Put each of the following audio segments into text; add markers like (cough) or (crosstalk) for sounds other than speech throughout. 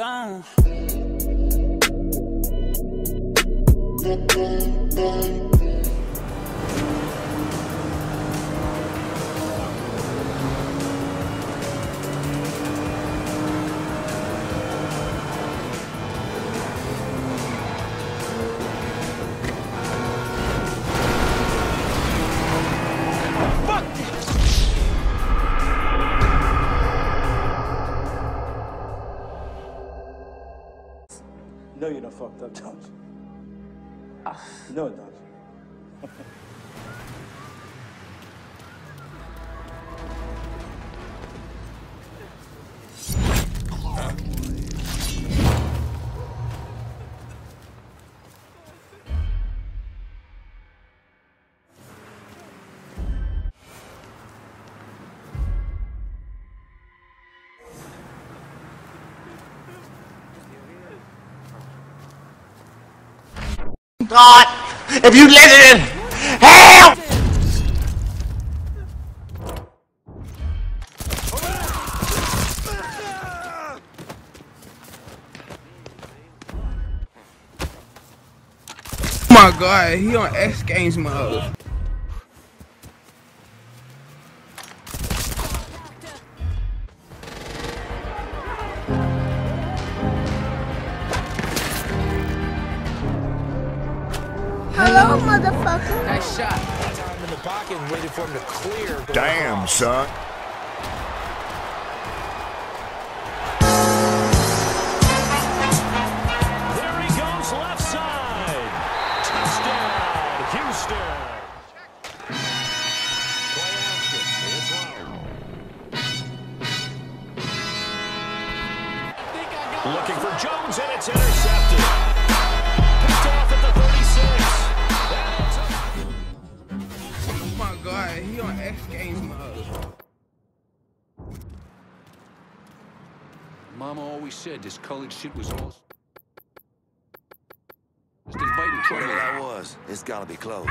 down. No, you're not fucked up, don't you? No, don't you? (laughs) God, if you in, help! Oh my god, he on X Games mode. Hello, motherfucker. Nice shot. Time in the pocket and waited for him to clear. Damn, son. There he goes left side. Touchdown, Houston. Play action. It's low. Looking for Jones and it's intercepted. God, he on X Games mode. Mama always said this college shit was all. Just inviting trouble. Whatever that was, it's gotta be close.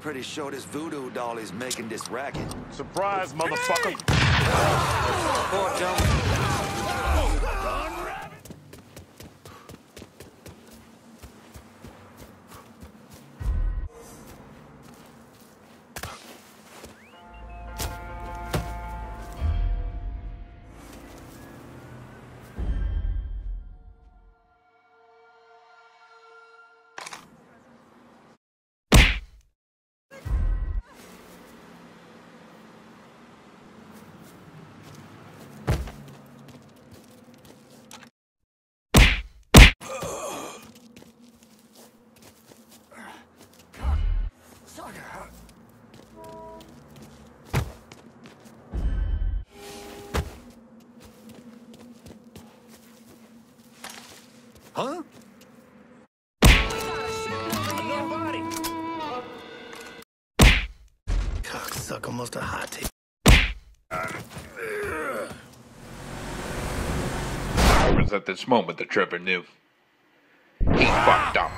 Pretty sure this voodoo doll is making this racket. Surprise, motherfucker. Poor Jones. Huh? Cocksucker must have hot tape. It was at this moment that Trevor knew. He fucked up.